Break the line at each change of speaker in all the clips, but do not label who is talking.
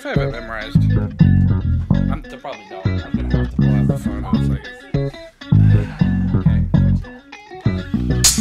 if I have it memorized. I'm probably don't. I'm gonna have to pull out the phone second.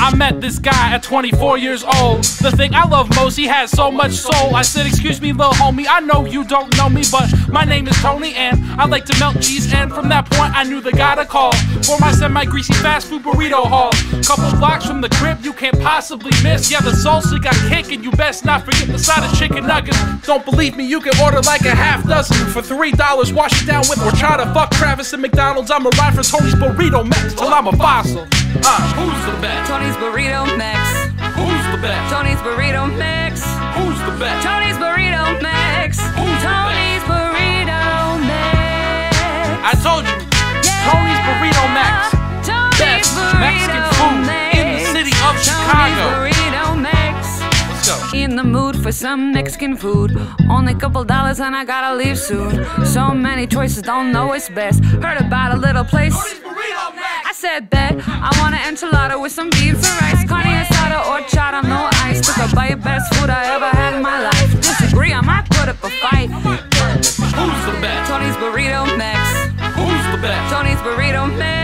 I met this guy at 24 years old. The thing I love most, he has so much soul. I said, Excuse me, little homie, I know you don't know me, but my name is Tony, and I like to melt cheese. And from that point, I knew the guy to call for my semi greasy fast food burrito haul. Couple blocks from the crib, you can't possibly miss. Yeah, the salsa got kick, and you best not forget the side of chicken nuggets. Don't believe me, you can order like a half dozen for three dollars. Wash it down with horchata fuck Travis and McDonald's. I'ma ride for Tony's burrito Mex till I'm a fossil. Uh, who's
the best?
Tony's Burrito Mex.
Who's the best?
Tony's Burrito Mex.
Who's the best?
Tony's Burrito Mex. Who's Tony's Burrito Mex. I
told you,
Tony's Burrito Mex. Tony's Best Burrito Mexican food in the city of Chicago. Burrito Mex.
Let's go.
In the mood for some Mexican food. Only a couple dollars and I gotta leave soon. So many choices, don't know what's best. Heard about a little place said that I want an enchilada with some beans and rice, carne asada or chata, no ice. Took a bite, best food I ever had in my life. Disagree, I might put up a fight. Who's
the best?
Tony's burrito Mex.
Who's the best?
Tony's burrito Mex.